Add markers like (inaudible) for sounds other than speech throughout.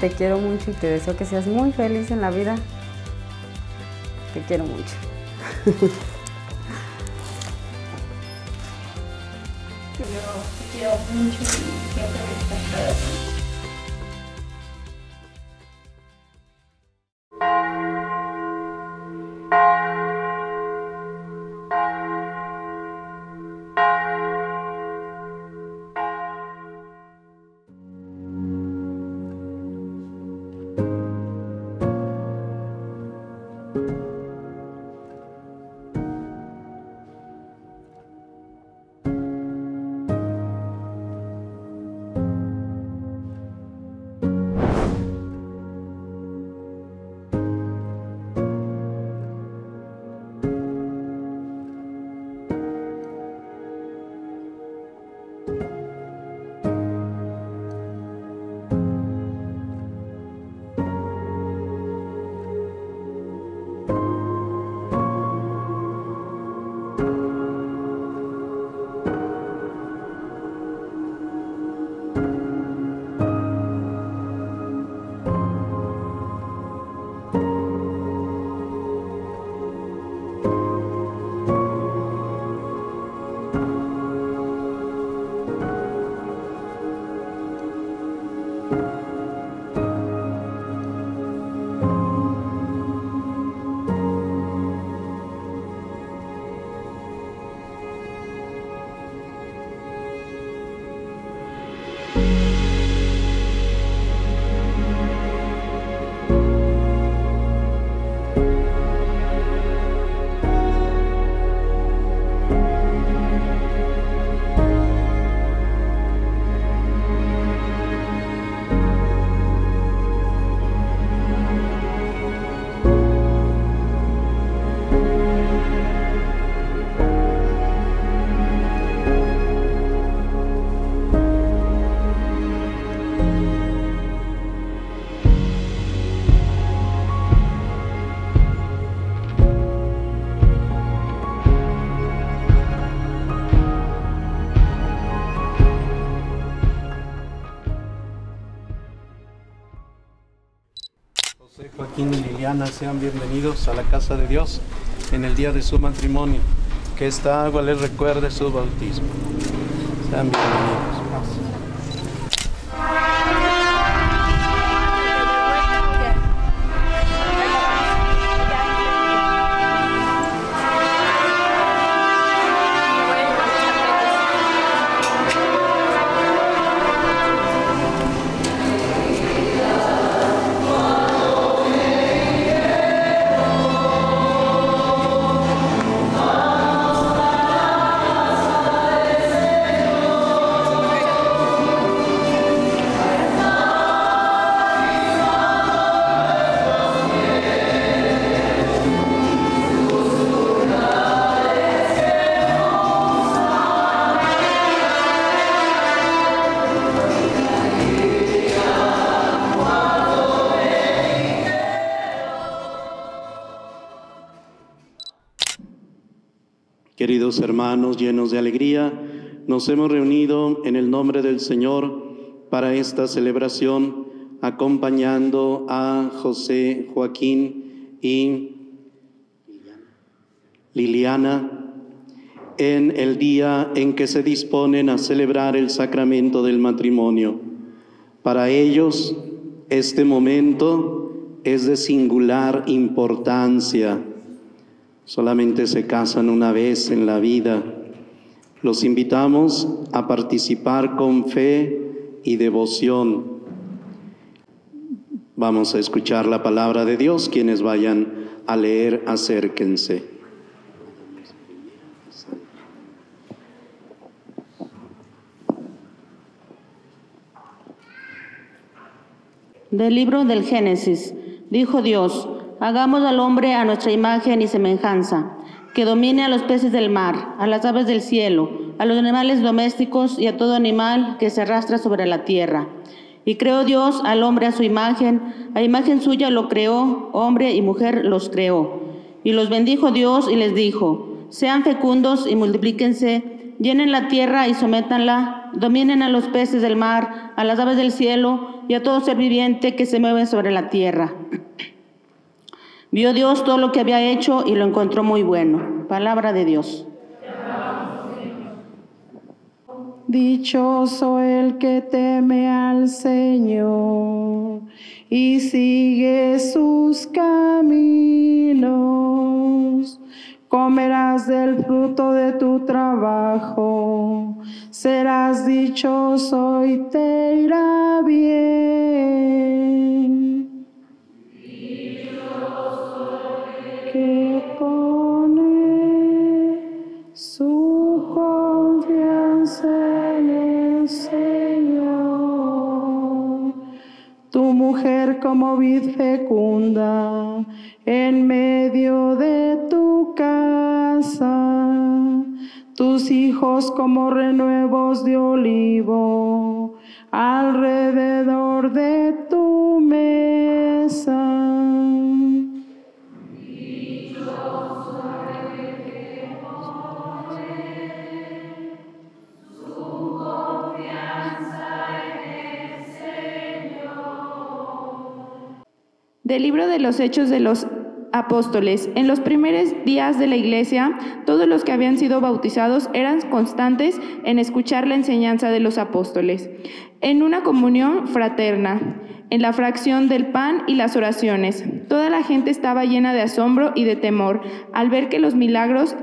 Te quiero mucho y te deseo que seas muy feliz en la vida. Te quiero mucho. (laughs) Te quiero mucho y siempre respeto. Sean bienvenidos a la casa de Dios en el día de su matrimonio. Que esta agua les recuerde su bautismo. Sean bienvenidos. Queridos hermanos, llenos de alegría, nos hemos reunido en el nombre del Señor para esta celebración, acompañando a José, Joaquín y Liliana en el día en que se disponen a celebrar el sacramento del matrimonio. Para ellos, este momento es de singular importancia solamente se casan una vez en la vida. Los invitamos a participar con fe y devoción. Vamos a escuchar la palabra de Dios. Quienes vayan a leer, acérquense. Del libro del Génesis, dijo Dios, hagamos al hombre a nuestra imagen y semejanza, que domine a los peces del mar, a las aves del cielo, a los animales domésticos y a todo animal que se arrastra sobre la tierra. Y creó Dios al hombre a su imagen, a imagen suya lo creó, hombre y mujer los creó. Y los bendijo Dios y les dijo, sean fecundos y multiplíquense, llenen la tierra y sométanla, dominen a los peces del mar, a las aves del cielo y a todo ser viviente que se mueve sobre la tierra. Vio Dios todo lo que había hecho y lo encontró muy bueno. Palabra de Dios. Dichoso el que teme al Señor y sigue sus caminos. Comerás del fruto de tu trabajo, serás dichoso y te irá bien. Como vid fecunda en medio de tu casa, tus hijos como renuevos de olivo alrededor de tu mesa. Del libro de los Hechos de los Apóstoles. En los primeros días de la iglesia, todos los que habían sido bautizados eran constantes en escuchar la enseñanza de los apóstoles, en una comunión fraterna, en la fracción del pan y las oraciones. Toda la gente estaba llena de asombro y de temor al ver que los milagros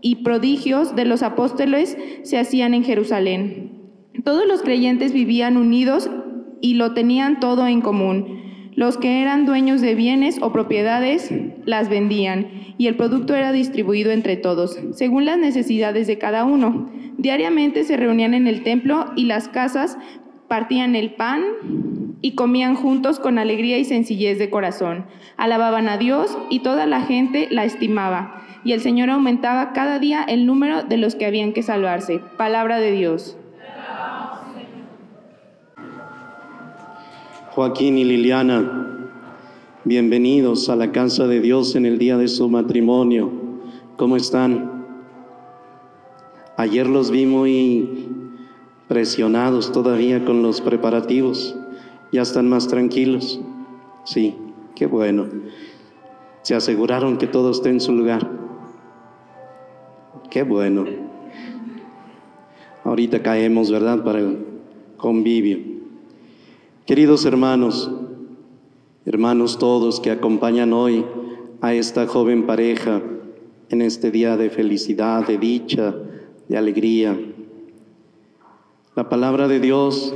y prodigios de los apóstoles se hacían en Jerusalén. Todos los creyentes vivían unidos y lo tenían todo en común. Los que eran dueños de bienes o propiedades las vendían y el producto era distribuido entre todos, según las necesidades de cada uno. Diariamente se reunían en el templo y las casas, partían el pan y comían juntos con alegría y sencillez de corazón. Alababan a Dios y toda la gente la estimaba. Y el Señor aumentaba cada día el número de los que habían que salvarse. Palabra de Dios. Joaquín y Liliana, bienvenidos a la casa de Dios en el día de su matrimonio. ¿Cómo están? Ayer los vi muy presionados todavía con los preparativos. ¿Ya están más tranquilos? Sí, qué bueno. Se aseguraron que todo esté en su lugar. Qué bueno. Ahorita caemos, ¿verdad? Para el convivio. Queridos hermanos, hermanos todos que acompañan hoy a esta joven pareja en este día de felicidad, de dicha, de alegría. La palabra de Dios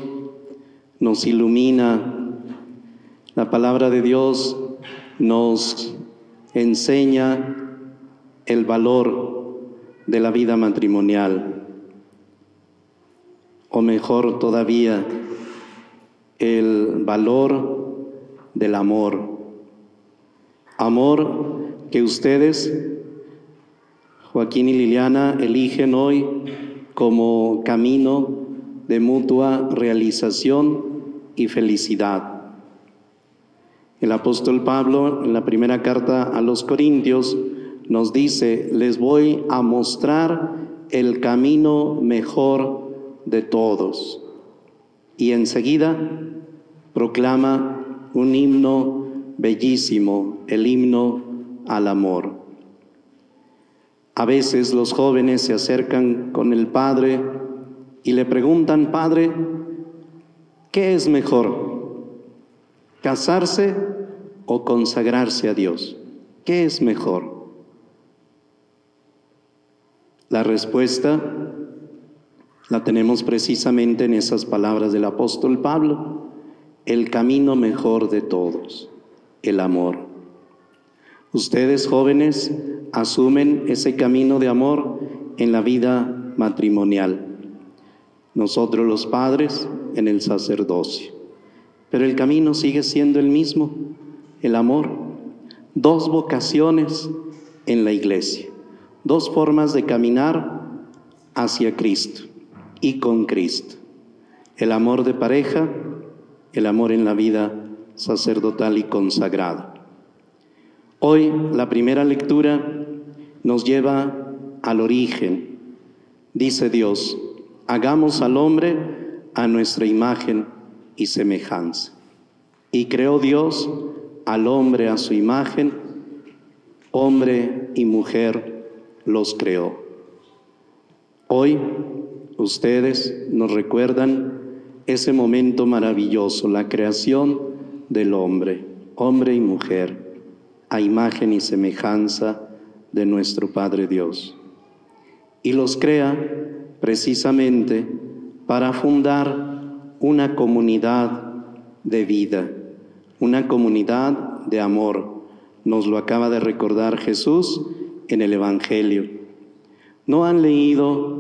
nos ilumina, la palabra de Dios nos enseña el valor de la vida matrimonial, o mejor todavía, el valor del amor. Amor que ustedes, Joaquín y Liliana, eligen hoy como camino de mutua realización y felicidad. El apóstol Pablo en la primera carta a los Corintios nos dice, les voy a mostrar el camino mejor de todos. Y enseguida proclama un himno bellísimo, el himno al amor. A veces los jóvenes se acercan con el Padre y le preguntan, Padre, ¿qué es mejor? ¿Casarse o consagrarse a Dios? ¿Qué es mejor? La respuesta la tenemos precisamente en esas palabras del apóstol Pablo el camino mejor de todos, el amor. Ustedes jóvenes asumen ese camino de amor en la vida matrimonial. Nosotros los padres en el sacerdocio. Pero el camino sigue siendo el mismo, el amor. Dos vocaciones en la iglesia, dos formas de caminar hacia Cristo y con Cristo. El amor de pareja el amor en la vida sacerdotal y consagrada. Hoy la primera lectura nos lleva al origen. Dice Dios, hagamos al hombre a nuestra imagen y semejanza. Y creó Dios al hombre a su imagen, hombre y mujer los creó. Hoy ustedes nos recuerdan ese momento maravilloso, la creación del hombre, hombre y mujer, a imagen y semejanza de nuestro Padre Dios. Y los crea precisamente para fundar una comunidad de vida, una comunidad de amor. Nos lo acaba de recordar Jesús en el Evangelio. ¿No han leído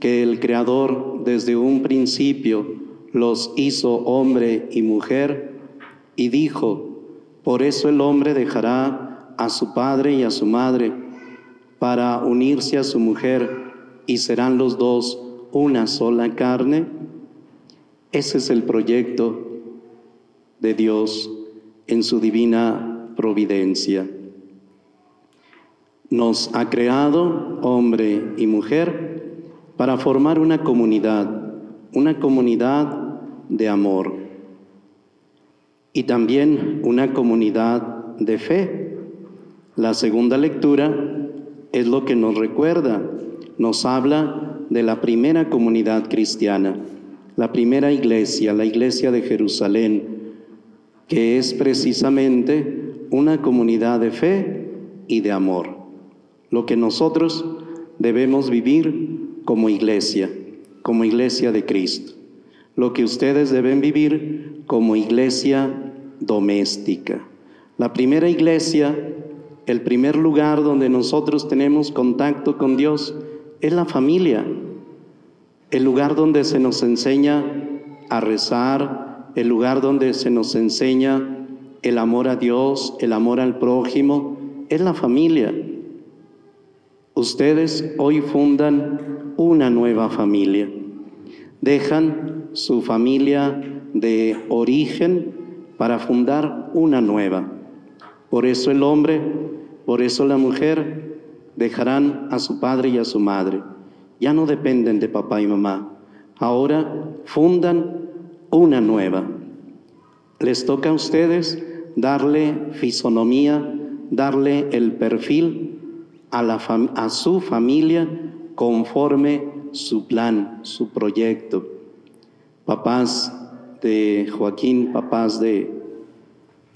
que el Creador desde un principio los hizo hombre y mujer y dijo, por eso el hombre dejará a su padre y a su madre para unirse a su mujer y serán los dos una sola carne? Ese es el proyecto de Dios en su divina providencia. Nos ha creado hombre y mujer para formar una comunidad, una comunidad de amor y también una comunidad de fe. La segunda lectura es lo que nos recuerda, nos habla de la primera comunidad cristiana, la primera iglesia, la iglesia de Jerusalén, que es precisamente una comunidad de fe y de amor, lo que nosotros debemos vivir como iglesia, como iglesia de Cristo, lo que ustedes deben vivir como iglesia doméstica. La primera iglesia, el primer lugar donde nosotros tenemos contacto con Dios, es la familia, el lugar donde se nos enseña a rezar, el lugar donde se nos enseña el amor a Dios, el amor al prójimo, es la familia. Ustedes hoy fundan una nueva familia. Dejan su familia de origen para fundar una nueva. Por eso el hombre, por eso la mujer dejarán a su padre y a su madre. Ya no dependen de papá y mamá. Ahora fundan una nueva. Les toca a ustedes darle fisonomía, darle el perfil a, la a su familia conforme su plan, su proyecto. Papás de Joaquín, papás de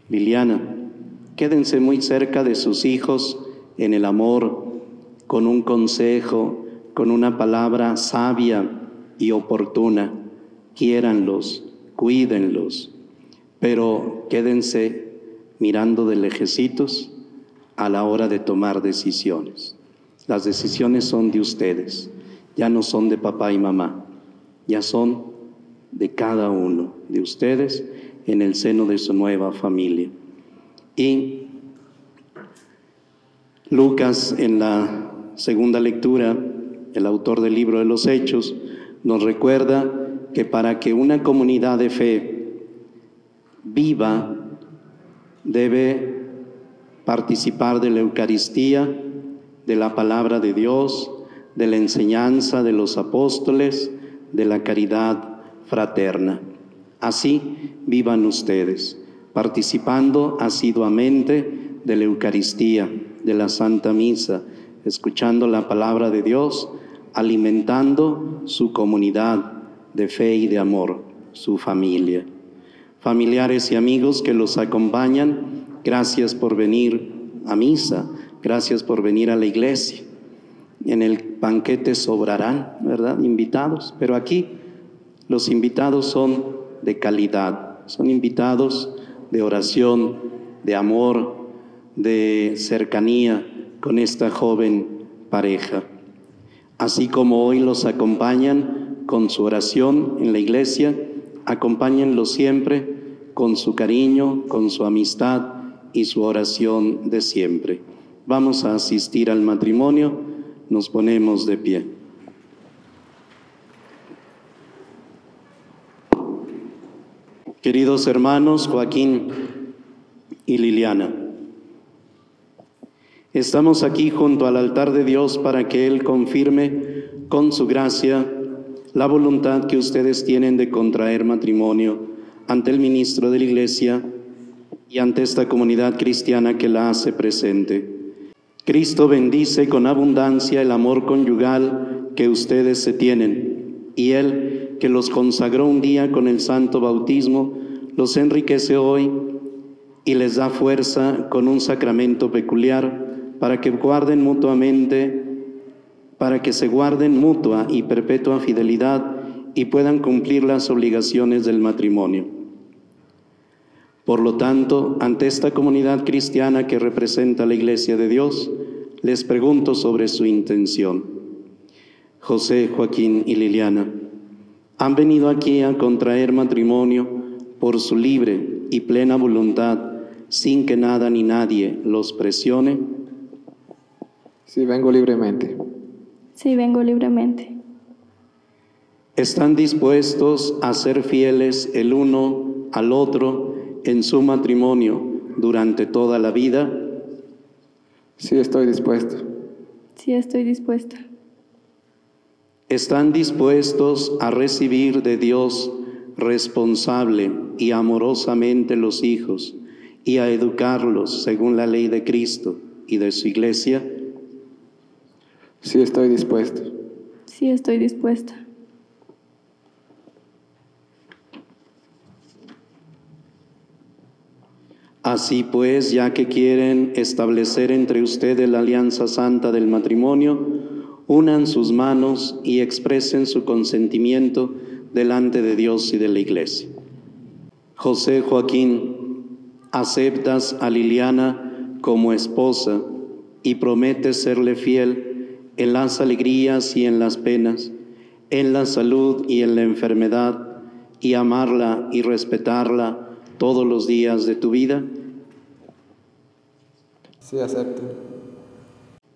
Liliana, quédense muy cerca de sus hijos en el amor, con un consejo, con una palabra sabia y oportuna. Quiéranlos, cuídenlos, pero quédense mirando de lejecitos a la hora de tomar decisiones. Las decisiones son de ustedes, ya no son de papá y mamá, ya son de cada uno de ustedes en el seno de su nueva familia. Y Lucas en la segunda lectura, el autor del libro de los Hechos, nos recuerda que para que una comunidad de fe viva, debe participar de la Eucaristía, de la palabra de Dios, de la enseñanza de los apóstoles, de la caridad fraterna. Así vivan ustedes, participando asiduamente de la Eucaristía, de la Santa Misa, escuchando la palabra de Dios, alimentando su comunidad de fe y de amor, su familia. Familiares y amigos que los acompañan, gracias por venir a misa, gracias por venir a la iglesia. En el banquete sobrarán, ¿verdad? Invitados, pero aquí los invitados son de calidad, son invitados de oración, de amor, de cercanía con esta joven pareja. Así como hoy los acompañan con su oración en la iglesia, acompáñenlo siempre con su cariño, con su amistad y su oración de siempre. Vamos a asistir al matrimonio, nos ponemos de pie. Queridos hermanos Joaquín y Liliana, estamos aquí junto al altar de Dios para que Él confirme con su gracia la voluntad que ustedes tienen de contraer matrimonio ante el ministro de la Iglesia y ante esta comunidad cristiana que la hace presente. Cristo bendice con abundancia el amor conyugal que ustedes se tienen y Él, que los consagró un día con el santo bautismo, los enriquece hoy y les da fuerza con un sacramento peculiar para que guarden mutuamente, para que se guarden mutua y perpetua fidelidad y puedan cumplir las obligaciones del matrimonio. Por lo tanto, ante esta comunidad cristiana que representa la Iglesia de Dios, les pregunto sobre su intención. José, Joaquín y Liliana, ¿han venido aquí a contraer matrimonio por su libre y plena voluntad, sin que nada ni nadie los presione? Sí, vengo libremente. Sí, vengo libremente. ¿Están dispuestos a ser fieles el uno al otro en su matrimonio durante toda la vida? Sí, estoy dispuesto. Sí, estoy dispuesta. ¿Están dispuestos a recibir de Dios responsable y amorosamente los hijos y a educarlos según la ley de Cristo y de su iglesia? Sí, estoy dispuesto. Sí, estoy dispuesta. Así pues, ya que quieren establecer entre ustedes la alianza santa del matrimonio, unan sus manos y expresen su consentimiento delante de Dios y de la Iglesia. José Joaquín, aceptas a Liliana como esposa y prometes serle fiel en las alegrías y en las penas, en la salud y en la enfermedad, y amarla y respetarla todos los días de tu vida? Sí, acepto.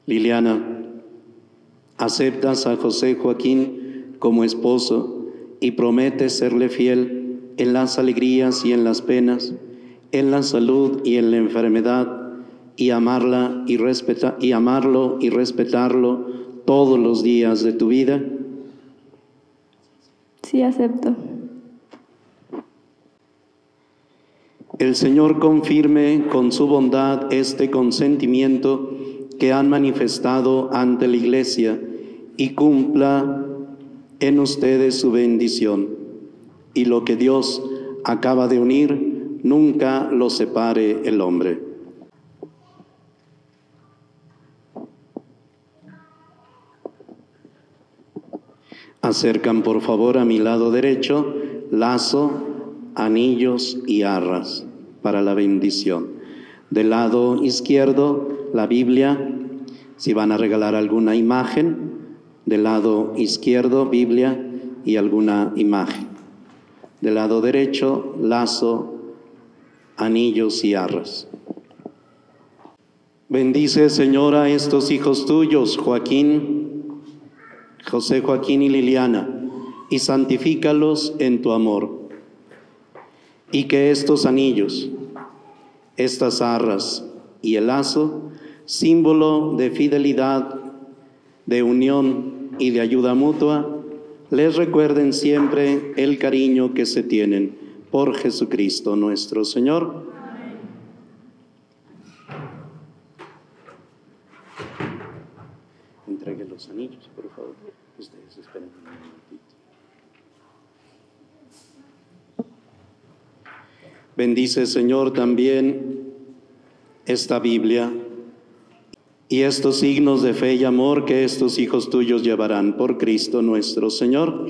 Liliana, ¿aceptas a José Joaquín como esposo y prometes serle fiel en las alegrías y en las penas, en la salud y en la enfermedad, y amarla y, respeta y amarlo y respetarlo todos los días de tu vida? Sí, acepto. El Señor confirme con su bondad este consentimiento que han manifestado ante la Iglesia y cumpla en ustedes su bendición. Y lo que Dios acaba de unir, nunca lo separe el hombre. Acercan por favor a mi lado derecho lazo, anillos y arras para la bendición. Del lado izquierdo, la Biblia, si van a regalar alguna imagen, del lado izquierdo, Biblia y alguna imagen. Del lado derecho, lazo, anillos y arras. Bendice, Señor, a estos hijos tuyos, Joaquín, José Joaquín y Liliana, y santifícalos en tu amor. Y que estos anillos, estas arras y el lazo, símbolo de fidelidad, de unión y de ayuda mutua, les recuerden siempre el cariño que se tienen por Jesucristo nuestro Señor. Entregue los anillos, por favor. Ustedes esperen un momentito. Bendice, Señor, también esta Biblia y estos signos de fe y amor que estos hijos tuyos llevarán por Cristo nuestro Señor.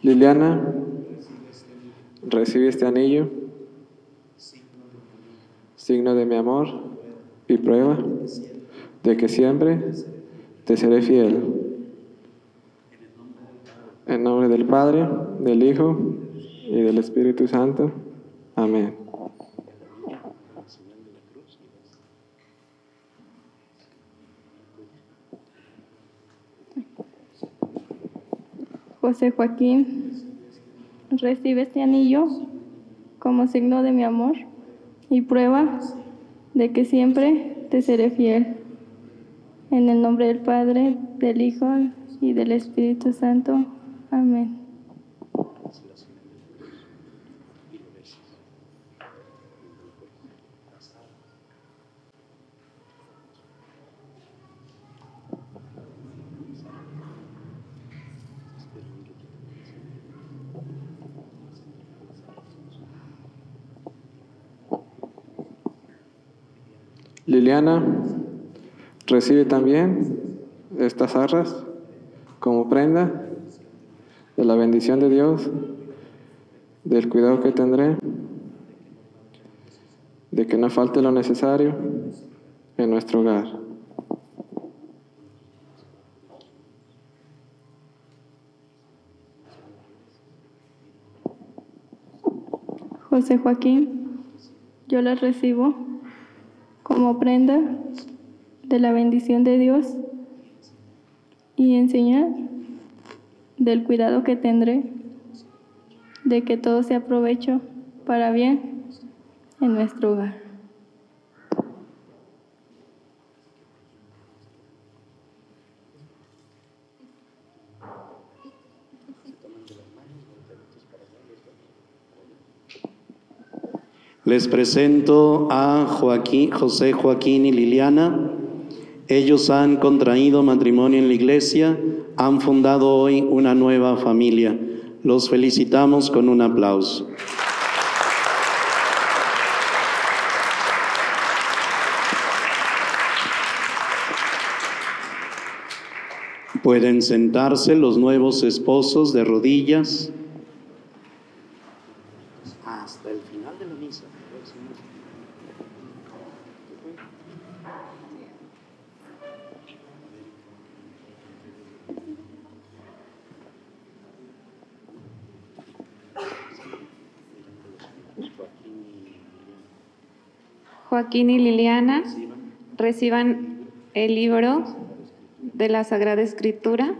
Liliana, recibe este anillo, signo de mi amor y prueba de que siempre te seré fiel. En nombre del Padre, del Hijo y del Espíritu Santo. Amén. José Joaquín, recibe este anillo como signo de mi amor y prueba de que siempre te seré fiel. En el nombre del Padre, del Hijo y del Espíritu Santo. Amén. Liliana recibe también estas arras como prenda de la bendición de Dios, del cuidado que tendré, de que no falte lo necesario en nuestro hogar. José Joaquín, yo las recibo como prenda de la bendición de Dios y enseñar del cuidado que tendré de que todo se aprovecho para bien en nuestro hogar. Les presento a Joaquín, José Joaquín y Liliana. Ellos han contraído matrimonio en la iglesia, han fundado hoy una nueva familia. Los felicitamos con un aplauso. Pueden sentarse los nuevos esposos de rodillas. Hasta el final de la misa. Joaquín y Liliana reciban el libro de la Sagrada Escritura.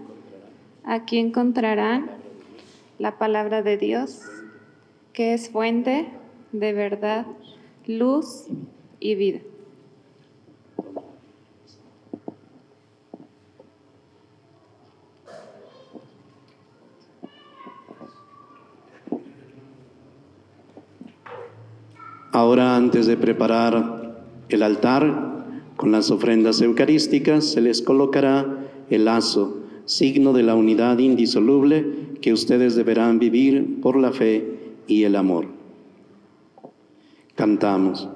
Aquí encontrarán la palabra de Dios, que es fuente de verdad, luz y vida. Ahora, antes de preparar el altar con las ofrendas eucarísticas, se les colocará el lazo, signo de la unidad indisoluble que ustedes deberán vivir por la fe y el amor. Cantamos.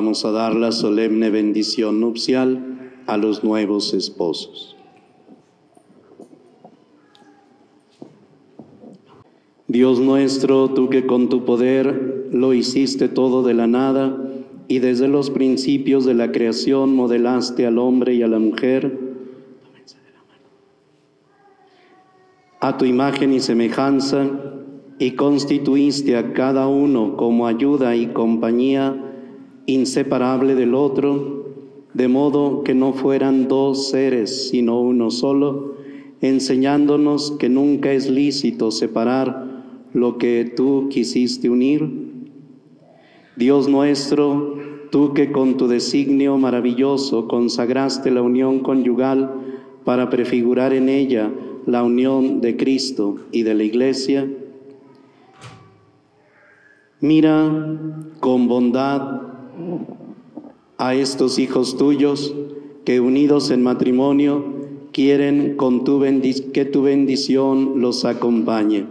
Vamos a dar la solemne bendición nupcial a los nuevos esposos. Dios nuestro, tú que con tu poder lo hiciste todo de la nada y desde los principios de la creación modelaste al hombre y a la mujer, a tu imagen y semejanza, y constituiste a cada uno como ayuda y compañía inseparable del otro, de modo que no fueran dos seres, sino uno solo, enseñándonos que nunca es lícito separar lo que tú quisiste unir. Dios nuestro, tú que con tu designio maravilloso consagraste la unión conyugal para prefigurar en ella la unión de Cristo y de la Iglesia, mira con bondad a estos hijos tuyos que unidos en matrimonio quieren con tu que tu bendición los acompañe.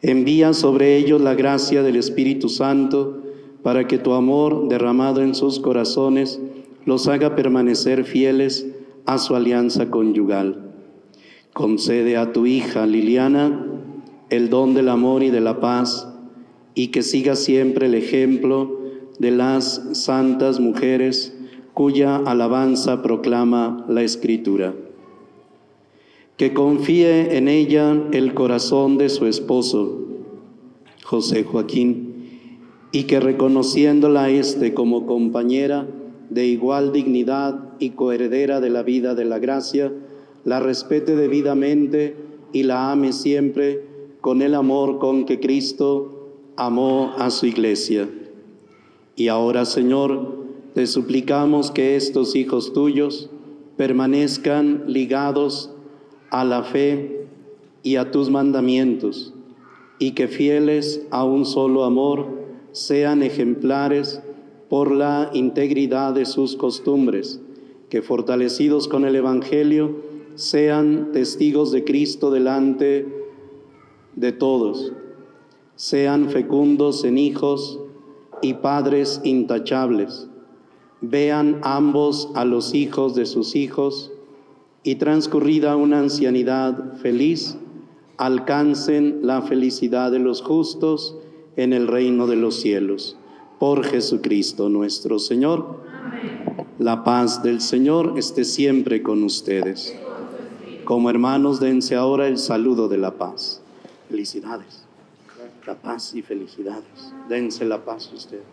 Envía sobre ellos la gracia del Espíritu Santo para que tu amor derramado en sus corazones los haga permanecer fieles a su alianza conyugal. Concede a tu hija Liliana el don del amor y de la paz y que siga siempre el ejemplo de las santas mujeres cuya alabanza proclama la Escritura. Que confíe en ella el corazón de su esposo, José Joaquín, y que reconociéndola a éste como compañera de igual dignidad y coheredera de la vida de la gracia, la respete debidamente y la ame siempre con el amor con que Cristo amó a su iglesia. Y ahora, Señor, te suplicamos que estos hijos tuyos permanezcan ligados a la fe y a tus mandamientos, y que fieles a un solo amor sean ejemplares por la integridad de sus costumbres, que fortalecidos con el Evangelio sean testigos de Cristo delante de todos, sean fecundos en hijos, y padres intachables. Vean ambos a los hijos de sus hijos y transcurrida una ancianidad feliz, alcancen la felicidad de los justos en el reino de los cielos. Por Jesucristo nuestro Señor. La paz del Señor esté siempre con ustedes. Como hermanos, dense ahora el saludo de la paz. Felicidades paz y felicidades. Dense la paz ustedes.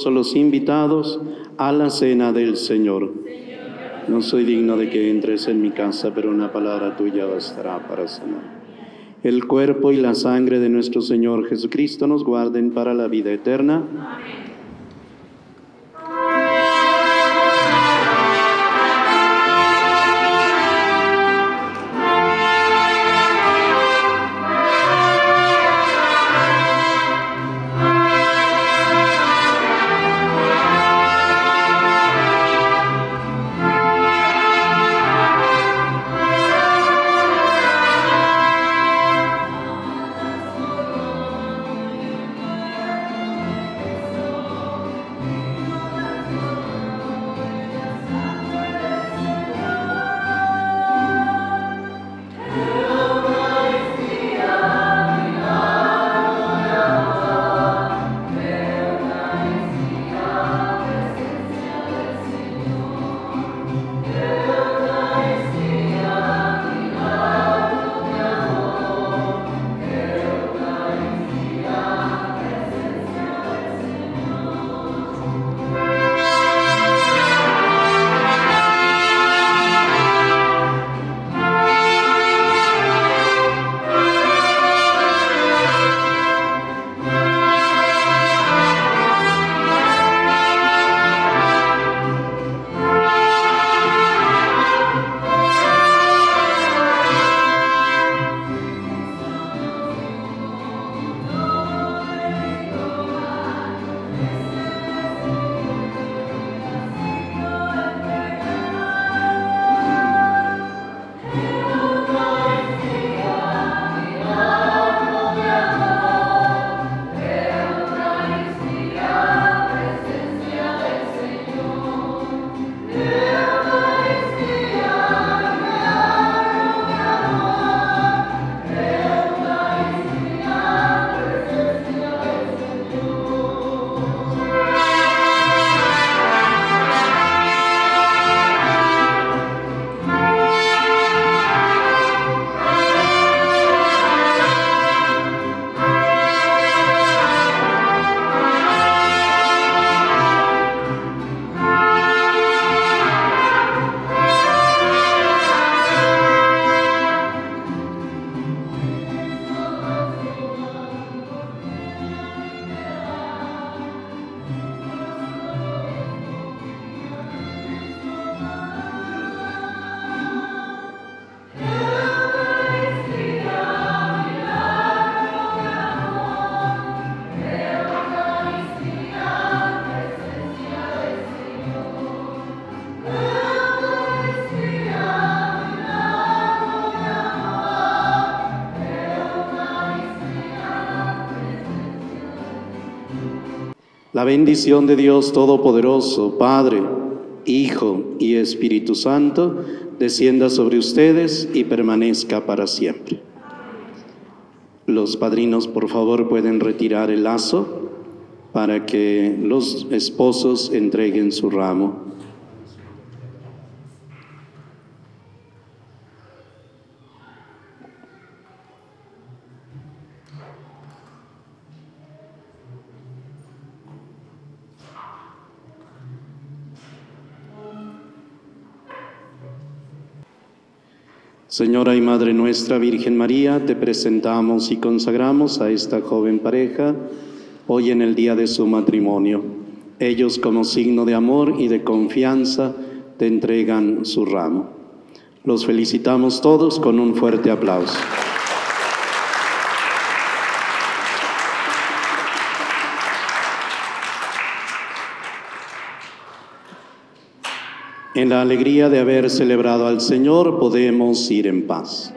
Son los invitados a la cena del Señor. No soy digno de que entres en mi casa, pero una palabra tuya bastará para sanar. El cuerpo y la sangre de nuestro Señor Jesucristo nos guarden para la vida eterna. Amén. Bendición de Dios Todopoderoso, Padre, Hijo y Espíritu Santo, descienda sobre ustedes y permanezca para siempre. Los padrinos, por favor, pueden retirar el lazo para que los esposos entreguen su ramo. Señora y Madre nuestra Virgen María, te presentamos y consagramos a esta joven pareja hoy en el día de su matrimonio. Ellos como signo de amor y de confianza te entregan su ramo. Los felicitamos todos con un fuerte aplauso. En la alegría de haber celebrado al Señor podemos ir en paz.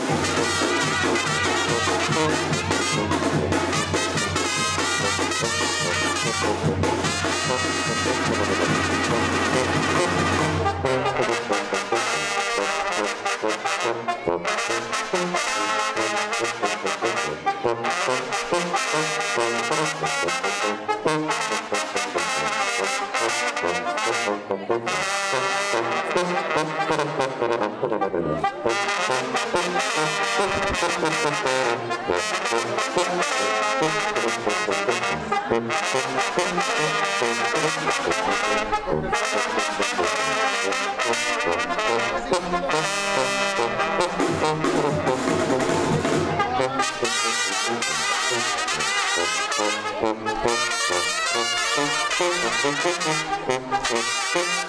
Thank you.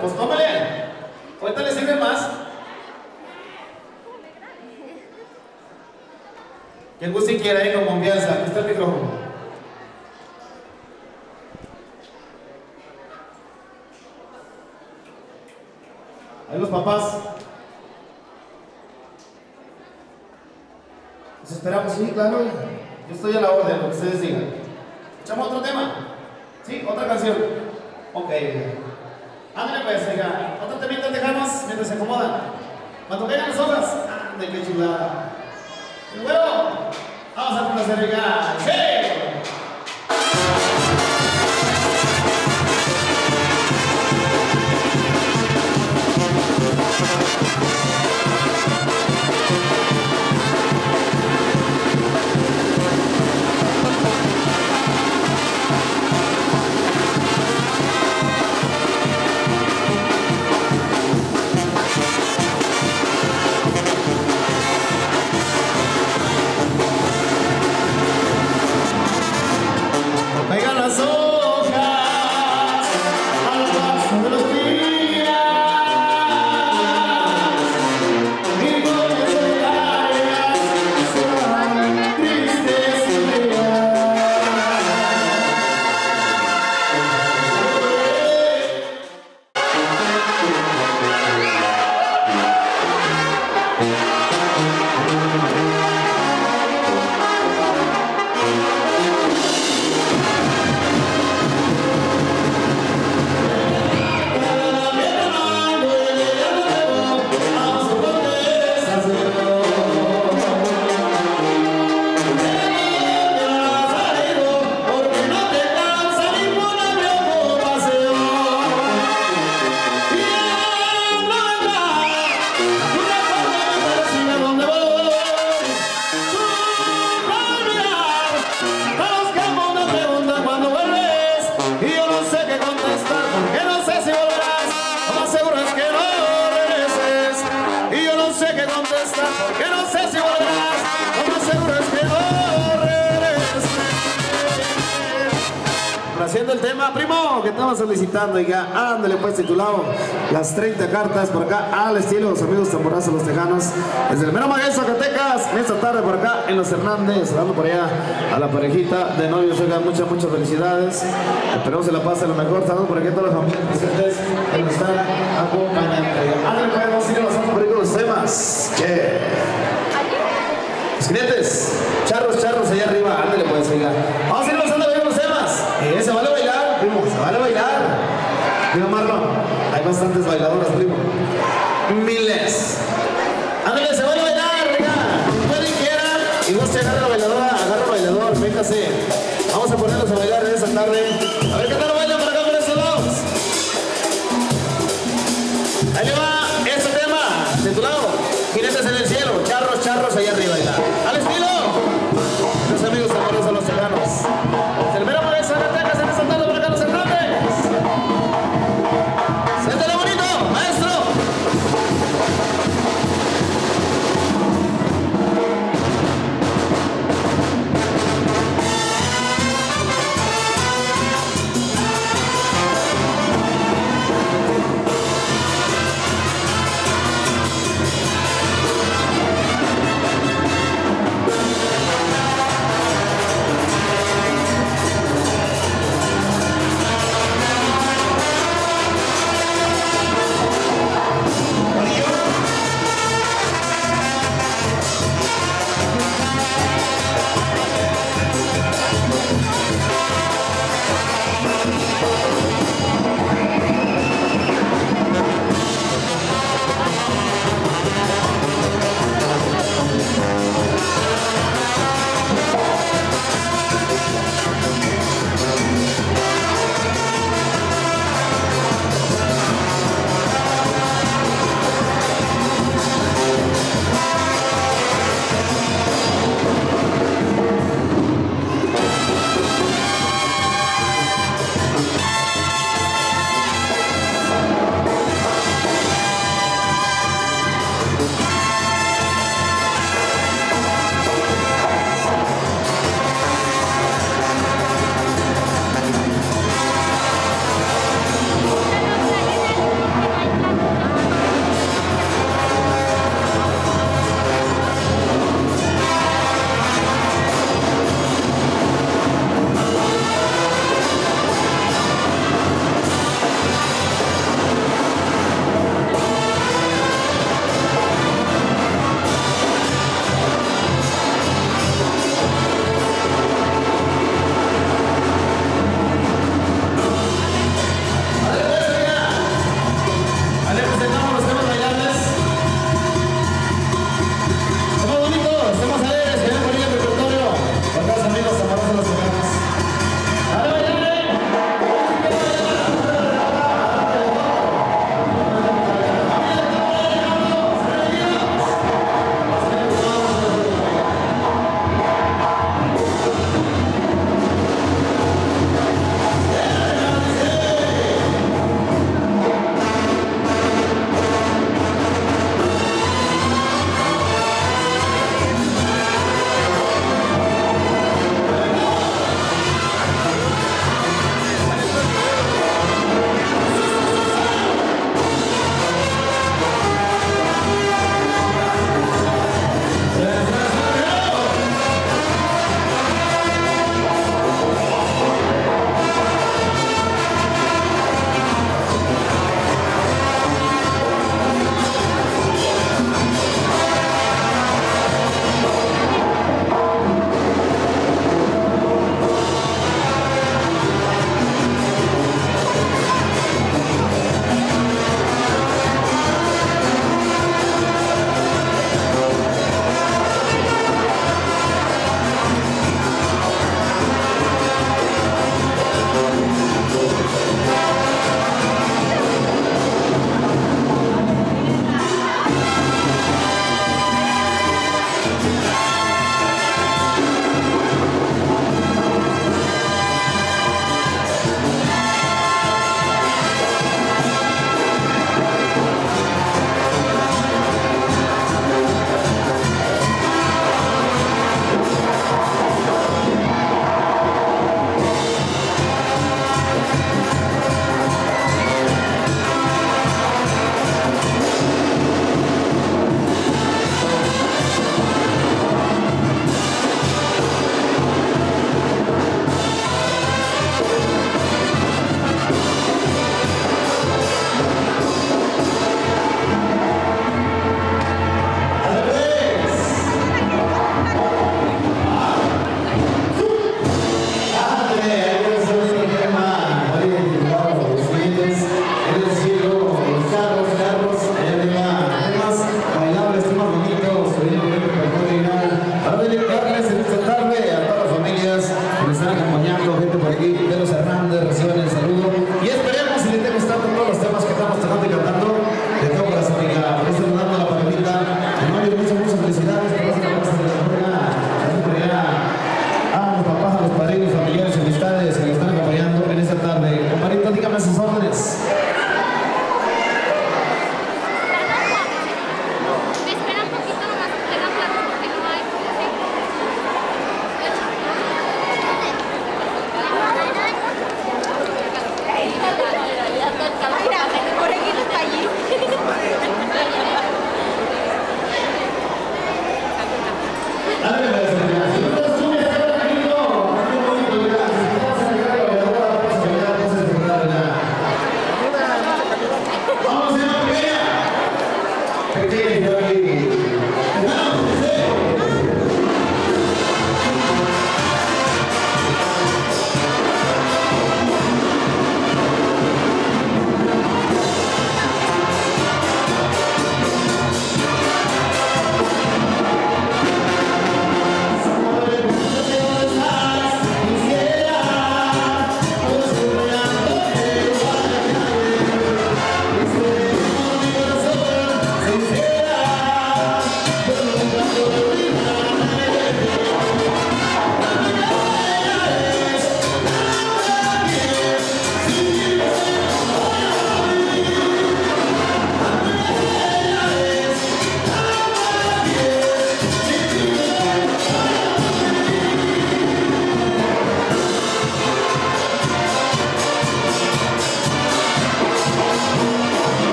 Pues cómele. Ahorita le sirve más. Quien guste quiera, ahí con confianza. Aquí está el micrófono. Ahí los papás. Los esperamos, sí, claro. Yo estoy a la orden, lo que ustedes digan. ¿Escuchamos otro tema? ¿Sí? ¿Otra canción? Ok. Ándale pues, oiga. ¿Cuántas temitas dejamos mientras se acomodan? Cuando caigan las hojas, ande qué chulada. Y huevo! Vamos a complacer, oiga. ¡Sí! Primo, que estamos solicitando, ya, ándale pues titulado Las 30 cartas por acá al estilo de los amigos tamborazos los tejanos. Desde el mero Maguey, Zacatecas, esta tarde por acá en los Hernández, dando por allá a la parejita de novios, oigan, muchas, muchas felicidades. Esperemos se la pase lo mejor, saludos por aquí a todas las familias presentes que nos están acompañando. Ándale pues, vamos a ir avanzando por ahí con los temas. Che. Los jinetes, charros, charros allá arriba, ándale pues, oiga. Vamos a ir avanzando con los temas. Eh, se vale primo, se vale bailar. Primo Marlon, hay bastantes bailadoras, primo. Miles. Ándale, se vale bailar, oiga. Pueden quiera y no se agarra la bailadora, agarra bailador, véngase. Vamos a ponernos a bailar en esta tarde. A ver qué tal bailan por acá por estos lados. Ahí va este tema, titulado Jinetes en el cielo, charros, charros allá arriba.